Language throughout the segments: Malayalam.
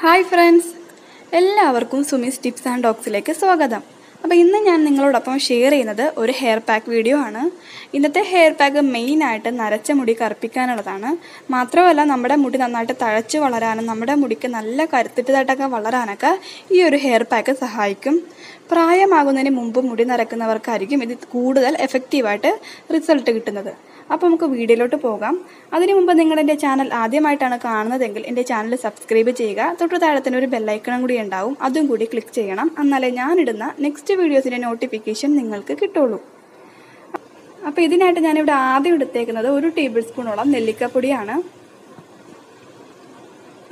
Hi friends. എല്ലാവർക്കും സുമിസ് ടിപ്സ് ആൻഡ് ഡോക്സിലേക്ക് സ്വാഗതം. അപ്പോൾ ഇന്ന് ഞാൻ നിങ്ങളോടൊപ്പം ഷെയർ ചെയ്യുന്നത് ഒരു ഹെയർ പാക്ക് വീഡിയോ ആണ്. ഇന്നത്തെ ഹെയർ പാക്ക് മെയിനായിട്ട് നരച്ച മുടി കറുപ്പിക്കാനുള്ളതാണ്. മാത്രമല്ല നമ്മുടെ മുടി നന്നായിട്ട് തഴച്ച് വളരാനും നമ്മുടെ മുടിക്ക് നല്ല കരുത്തിട്ടതായിട്ടൊക്കെ വളരാനൊക്കെ ഈ ഒരു ഹെയർ പാക്ക് സഹായിക്കും. പ്രായമാകുന്നതിന് മുമ്പ് മുടി നരക്കുന്നവർക്കായിരിക്കും ഇത് കൂടുതൽ എഫക്റ്റീവായിട്ട് റിസൾട്ട് കിട്ടുന്നത്. അപ്പോൾ നമുക്ക് വീഡിയോയിലോട്ട് പോകാം. അതിനു മുമ്പ് നിങ്ങൾ എന്റെ ചാനൽ ആദ്യമായിട്ടാണ് കാണുന്നതെങ്കിൽ എന്റെ ചാനൽ സബ്സ്ക്രൈബ് ചെയ്യുക. തൊട്ട് താഴെ ഒരു ബെല്ലൈക്കണം കൂടി ഉണ്ടാവും. അതും കൂടി ക്ലിക്ക് ചെയ്യണം. എന്നാലേ ഞാനിടുന്ന നെക്സ്റ്റ് വീഡിയോസിന്റെ നോട്ടിഫിക്കേഷൻ നിങ്ങൾക്ക് കിട്ടുള്ളൂ. അപ്പോൾ ഇതിനായിട്ട് ഞാനിവിടെ ആദ്യം എടുത്തേക്കുന്നത് ഒരു ടേബിൾ സ്പൂണോളം നെല്ലിക്കപ്പൊടിയാണ്.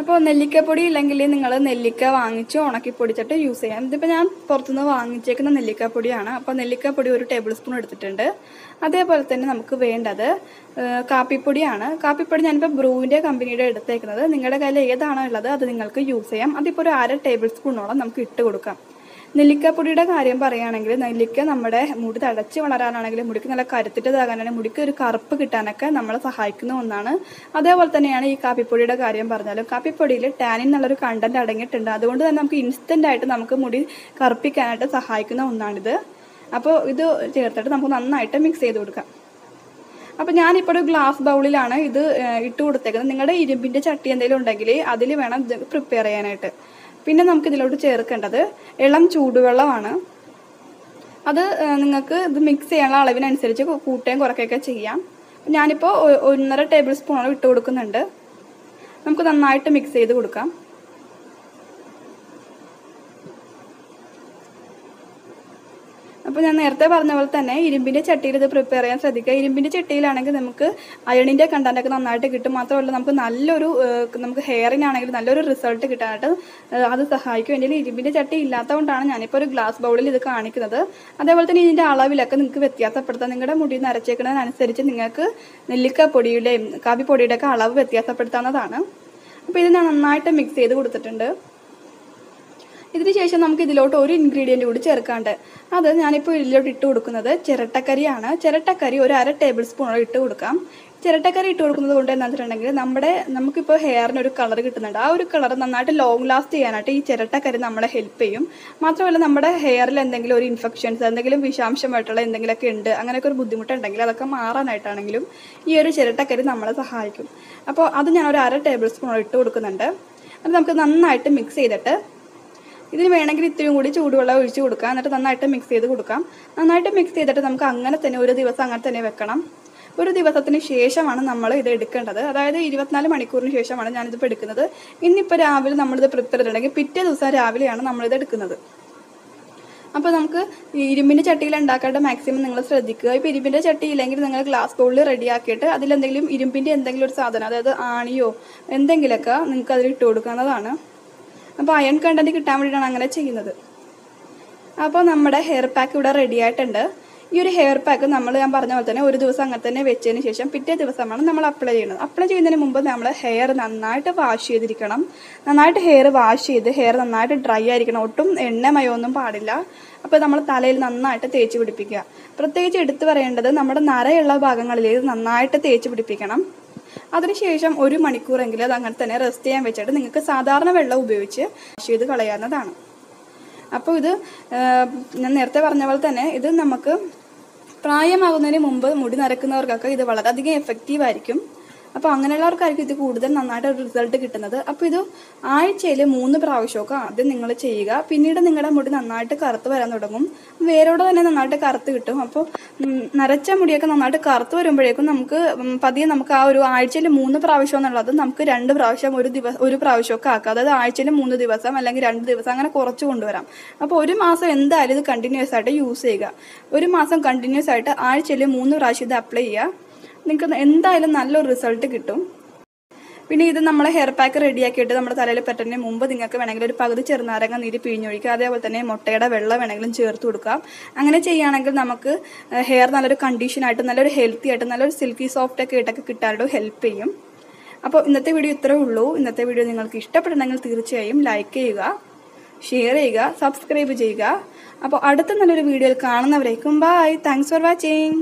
അപ്പോൾ നെല്ലിക്കപ്പൊടി ഇല്ലെങ്കിൽ നിങ്ങൾ നെല്ലിക്ക വാങ്ങിച്ച് ഉണക്കി പൊടിച്ചിട്ട് യൂസ് ചെയ്യാം. ഇതിപ്പോൾ ഞാൻ പുറത്തുനിന്ന് വാങ്ങിച്ചേക്കുന്ന നെല്ലിക്കപ്പൊടിയാണ്. അപ്പോൾ നെല്ലിക്കപ്പൊടി ഒരു ടേബിൾ സ്പൂൺ എടുത്തിട്ടുണ്ട്. അതേപോലെ തന്നെ നമുക്ക് വേണ്ടത് കാപ്പിപ്പൊടിയാണ്. കാപ്പിപ്പൊടി ഞാനിപ്പോൾ ബ്രൂവിന്റെ കമ്പനിയുടെ എടുത്തേക്കുന്നത്. നിങ്ങളുടെ കയ്യിൽ ഏതാണോ ഉള്ളത് അത് നിങ്ങൾക്ക് യൂസ് ചെയ്യാം. അതിപ്പോൾ ഒരു അര ടേബിൾ സ്പൂണോളം നമുക്ക് ഇട്ട് കൊടുക്കാം. നെല്ലിക്കപ്പൊടിയുടെ കാര്യം പറയുകയാണെങ്കിൽ നെല്ലിക്ക നമ്മുടെ മുടി തടച്ച് വളരാനാണെങ്കിൽ മുടിക്ക് നല്ല കരുത്തിട്ടതാകാനാണെങ്കിൽ മുടിക്ക് ഒരു കറുപ്പ് കിട്ടാനൊക്കെ നമ്മളെ സഹായിക്കുന്ന ഒന്നാണ്. അതേപോലെ തന്നെയാണ് ഈ കാപ്പിപ്പൊടിയുടെ കാര്യം പറഞ്ഞാലും കാപ്പിപ്പൊടിയിൽ ടാനിൻ എന്നുള്ളൊരു കണ്ടന്റ് അടങ്ങിയിട്ടുണ്ട്. അതുകൊണ്ട് തന്നെ നമുക്ക് ഇൻസ്റ്റന്റ് ആയിട്ട് നമുക്ക് മുടി കറുപ്പിക്കാനായിട്ട് സഹായിക്കുന്ന ഒന്നാണിത്. അപ്പോൾ ഇത് ചേർത്തിട്ട് നമുക്ക് നന്നായിട്ട് മിക്സ് ചെയ്ത് കൊടുക്കാം. അപ്പോൾ ഞാനിപ്പോൾ ഒരു ഗ്ലാസ് ബൗളിലാണ് ഇത് ഇട്ട് കൊടുത്തേക്കുന്നത്. നിങ്ങളുടെ ഇരുമ്പിന്റെ ചട്ടി എന്തെങ്കിലും ഉണ്ടെങ്കിൽ അതിൽ വേണം ഇത് പ്രിപ്പയർ ചെയ്യാനായിട്ട്. പിന്നെ നമുക്ക് ഇതിലോട്ട് ചേർക്കേണ്ടത് ഇളം ചൂടുവെള്ളമാണ്. അത് നിങ്ങൾക്ക് ഇത് മിക്സ് ചെയ്യാനുള്ള അളവിനനുസരിച്ച് കൂട്ടുകയും കുറയ്ക്കുകയൊക്കെ ചെയ്യാം. ഞാനിപ്പോൾ ഒന്നര ടേബിൾ സ്പൂണോളം ഇട്ട് കൊടുക്കുന്നുണ്ട് നമുക്ക് നന്നായിട്ട് മിക്സ് ചെയ്ത് കൊടുക്കാം. അപ്പോൾ ഞാൻ നേരത്തെ പറഞ്ഞ പോലെ തന്നെ ഇരുമ്പിന്റെ ചട്ടിയിൽ ഇത് പ്രിപ്പയർ ചെയ്യാൻ ശ്രദ്ധിക്കുക. ഇരുമ്പിന്റെ ചട്ടിയിലാണെങ്കിൽ നമുക്ക് അയണിന്റെ കണ്ടന്റൊക്കെ നന്നായിട്ട് കിട്ടും. മാത്രമല്ല നമുക്ക് നല്ലൊരു നമുക്ക് ഹെയറിനാണെങ്കിൽ നല്ലൊരു റിസൾട്ട് കിട്ടാനായിട്ട് അത് സഹായിക്കും. എന്റെ ഇരുമ്പിന്റെ ചട്ടി ഇല്ലാത്തതുകൊണ്ടാണ് ഞാനിപ്പോൾ ഒരു ഗ്ലാസ് ബൗളിൽ ഇത് കാണിക്കുന്നത്. അതേപോലെ തന്നെ ഇതിന്റെ അളവിലൊക്കെ നിങ്ങൾക്ക് വ്യത്യാസപ്പെടുത്താം. നിങ്ങളുടെ മുടി നരച്ചേക്കുന്നതിനനുസരിച്ച് നിങ്ങൾക്ക് നെല്ലിക്കപ്പൊടിയുടെയും കാപ്പിപ്പൊടിയുടെയൊക്കെ അളവ് വ്യത്യാസപ്പെടുത്താവുന്നതാണ്. അപ്പോൾ ഇത് നന്നായിട്ട് മിക്സ് ചെയ്ത് കൊടുത്തിട്ടുണ്ട്. ഇതിന് ശേഷം നമുക്ക് ഇതിലോട്ട് ഒരു ഇൻഗ്രീഡിയന്റ് കൂടി ചേർക്കാണ്ട്. അത് ഞാനിപ്പോൾ ഇതിലോട്ട് ഇട്ട് കൊടുക്കുന്നത് ചിരട്ടക്കരിയാണ് ചിരട്ടക്കരി ഒരു അര ടേബിൾ സ്പൂണോളം ഇട്ട് കൊടുക്കാം. ചിരട്ടക്കരി ഇട്ട് കൊടുക്കുന്നത് കൊണ്ട് എന്താണെന്നുണ്ടെങ്കിൽ നമ്മുടെ നമുക്കിപ്പോൾ ഹെയറിന് ഒരു കളർ കിട്ടുന്നുണ്ട്. ആ ഒരു കളർ നന്നായിട്ട് ലോങ് ലാസ്റ്റ് ചെയ്യാനായിട്ട് ഈ ചിരട്ടക്കരി നമ്മളെ ഹെൽപ്പ് ചെയ്യും. മാത്രമല്ല നമ്മുടെ ഹെയറിൽ എന്തെങ്കിലും ഒരു ഇൻഫെക്ഷൻസ് എന്തെങ്കിലും വിഷാംശമായിട്ടുള്ള എന്തെങ്കിലുമൊക്കെ ഉണ്ട് അങ്ങനെയൊക്കെ ഒരു ബുദ്ധിമുട്ടുണ്ടെങ്കിൽ അതൊക്കെ മാറാനായിട്ടാണെങ്കിലും ഈ ഒരു ചിരട്ടക്കരി നമ്മളെ സഹായിക്കും. അപ്പോൾ അത് ഞാൻ ഒരു അര ടേബിൾ സ്പൂൺ ഇട്ട് കൊടുക്കുന്നുണ്ട്. അത് നമുക്ക് നന്നായിട്ട് മിക്സ് ചെയ്തിട്ട് ഇതിന് വേണമെങ്കിൽ ഇത്രയും കൂടി ചൂടുവെള്ളം ഒഴിച്ച് കൊടുക്കാം. എന്നിട്ട് നന്നായിട്ട് മിക്സ് ചെയ്ത് കൊടുക്കാം. നന്നായിട്ട് മിക്സ് ചെയ്തിട്ട് നമുക്ക് അങ്ങനെ തന്നെ ഒരു ദിവസം അങ്ങനെ തന്നെ വെക്കണം. ഒരു ദിവസത്തിന് ശേഷമാണ് നമ്മൾ ഇത് എടുക്കേണ്ടത്. അതായത് ഇരുപത്തിനാല് മണിക്കൂറിന് ശേഷമാണ് ഞാനിതിപ്പോൾ എടുക്കുന്നത്. ഇന്നിപ്പോൾ രാവിലെ നമ്മളിത് പ്രിപ്പയർ ചെയ്തിട്ടുണ്ടെങ്കിൽ പിറ്റേ ദിവസം രാവിലെയാണ് നമ്മളിത് എടുക്കുന്നത്. അപ്പോൾ നമുക്ക് ഇരുമ്പിന്റെ ചട്ടിയിൽ ഉണ്ടാക്കേണ്ട മാക്സിമം നിങ്ങൾ ശ്രദ്ധിക്കുക. ഇപ്പോൾ ഇരുമ്പിന്റെ ചട്ടി ഇല്ലെങ്കിൽ നിങ്ങൾ ഗ്ലാസ് ബൗളിൽ റെഡിയാക്കിയിട്ട് അതിലെന്തെങ്കിലും ഇരുമ്പിന്റെ എന്തെങ്കിലും ഒരു സാധനം അതായത് ആണിയോ എന്തെങ്കിലുമൊക്കെ നിങ്ങൾക്ക് അതിൽ ഇട്ട് കൊടുക്കാവുന്നതാണ് അപ്പോൾ അയൺ കണ്ടന്റ് കിട്ടാൻ വേണ്ടിയിട്ടാണ് അങ്ങനെ ചെയ്യുന്നത്. അപ്പോൾ നമ്മുടെ ഹെയർ പാക്ക് ഇവിടെ റെഡി ആയിട്ടുണ്ട്. ഈ ഒരു ഹെയർ പാക്ക് നമ്മൾ ഞാൻ പറഞ്ഞ പോലെ തന്നെ ഒരു ദിവസം അങ്ങനെ തന്നെ വെച്ചതിന് ശേഷം പിറ്റേ ദിവസമാണ് നമ്മൾ അപ്ലൈ ചെയ്യുന്നത്. അപ്ലൈ ചെയ്യുന്നതിന് മുമ്പ് നമ്മൾ ഹെയർ നന്നായിട്ട് വാഷ് ചെയ്തിരിക്കണം. നന്നായിട്ട് ഹെയർ വാഷ് ചെയ്ത് ഹെയർ നന്നായിട്ട് ഡ്രൈ ആയിരിക്കണം. ഒട്ടും എണ്ണമയൊന്നും പാടില്ല. അപ്പോൾ നമ്മൾ തലയിൽ നന്നായിട്ട് തേച്ച് പിടിപ്പിക്കുക. പ്രത്യേകിച്ച് എടുത്തു പറയേണ്ടത് നമ്മുടെ നരയുള്ള ഭാഗങ്ങളിൽ നന്നായിട്ട് തേച്ച് പിടിപ്പിക്കണം. അതിനുശേഷം ഒരു മണിക്കൂറെങ്കിലും അത് അങ്ങനെ തന്നെ റെസ്റ്റ് ചെയ്യാൻ വെച്ചിട്ട് നിങ്ങൾക്ക് സാധാരണ വെള്ളം ഉപയോഗിച്ച് വാഷ് ചെയ്ത് കളയാവുന്നതാണ്. അപ്പോൾ ഇത് ഞാൻ നേരത്തെ പറഞ്ഞ പോലെ തന്നെ ഇത് നമുക്ക് പ്രായമാകുന്നതിന് മുമ്പ് മുടി നരക്കുന്നവർക്കൊക്കെ ഇത് വളരെയധികം എഫക്റ്റീവ് ആയിരിക്കും. അപ്പോൾ അങ്ങനെയുള്ളവർക്കായിരിക്കും ഇത് കൂടുതൽ നന്നായിട്ട് റിസൾട്ട് കിട്ടുന്നത്. അപ്പോൾ ഇത് ആഴ്ചയിൽ മൂന്ന് പ്രാവശ്യമൊക്കെ ആദ്യം നിങ്ങൾ ചെയ്യുക. പിന്നീട് നിങ്ങളുടെ മുടി നന്നായിട്ട് കറുത്ത് വരാൻ തുടങ്ങും. വേരോടെ തന്നെ നന്നായിട്ട് കറുത്ത് കിട്ടും. അപ്പോൾ നരച്ച മുടിയൊക്കെ നന്നായിട്ട് കറുത്ത് വരുമ്പോഴേക്കും നമുക്ക് പതിയെ നമുക്ക് ആ ഒരു ആഴ്ചയിൽ മൂന്ന് പ്രാവശ്യം എന്നുള്ളത് നമുക്ക് രണ്ട് പ്രാവശ്യം ഒരു ദിവസം ഒരു പ്രാവശ്യമൊക്കെ ആക്കുക അതായത് ആഴ്ചയിൽ മൂന്ന് ദിവസം അല്ലെങ്കിൽ രണ്ട് ദിവസം അങ്ങനെ കുറച്ച് കൊണ്ടുവരാം. അപ്പോൾ ഒരു മാസം എന്തായാലും ഇത് കണ്ടിന്യൂസ് ആയിട്ട് യൂസ് ചെയ്യുക. ഒരു മാസം കണ്ടിന്യൂസ് ആയിട്ട് ആഴ്ചയിൽ മൂന്ന് പ്രാവശ്യം ഇത് അപ്ലൈ ചെയ്യുക. നിങ്ങൾക്ക് എന്തായാലും നല്ലൊരു റിസൾട്ട് കിട്ടും. പിന്നെ ഇത് നമ്മൾ ഹെയർ പാക്ക് റെഡിയാക്കിയിട്ട് നമ്മുടെ തലയിൽ പറ്റുന്നതിന് മുമ്പ് നിങ്ങൾക്ക് വേണമെങ്കിൽ ഒരു പകുതി ചെറുനാരങ്ങ നീര് പിഴിഞ്ഞൊഴിക്കുക. അതേപോലെ തന്നെ മുട്ടയുടെ വെള്ളം വേണമെങ്കിലും ചേർത്ത് കൊടുക്കാം അങ്ങനെ ചെയ്യുകയാണെങ്കിൽ നമുക്ക് ഹെയർ നല്ലൊരു കണ്ടീഷനായിട്ട് നല്ലൊരു ഹെൽത്തി ആയിട്ട് നല്ലൊരു സിൽക്കി സോഫ്റ്റ് ഒക്കെ ആയിട്ടൊക്കെ കിട്ടാനായിട്ട് ഹെൽപ്പ് ചെയ്യും. അപ്പോൾ ഇന്നത്തെ വീഡിയോ ഇത്രേ ഉള്ളൂ. ഇന്നത്തെ വീഡിയോ നിങ്ങൾക്ക് ഇഷ്ടപ്പെടണമെങ്കിൽ തീർച്ചയായും ലൈക്ക് ചെയ്യുക ഷെയർ ചെയ്യുക സബ്സ്ക്രൈബ് ചെയ്യുക. അപ്പോൾ അടുത്ത നല്ലൊരു വീഡിയോയിൽ കാണുന്നവരേക്കും ബൈ താങ്ക്സ് ഫോർ വാച്ചിങ്